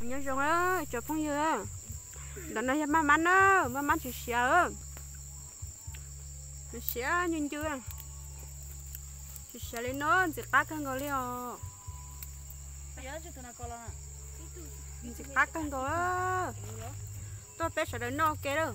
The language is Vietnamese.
nhớ rồi á chờ phong dừa đợt này má mắn á má mắn chỉ sợ sợ nhìn chưa? Chỉ sợ lên nó chỉ cắt cái ngồi liền chỉ cắt cái ngồi tôi bé sợ đến nó kia đâu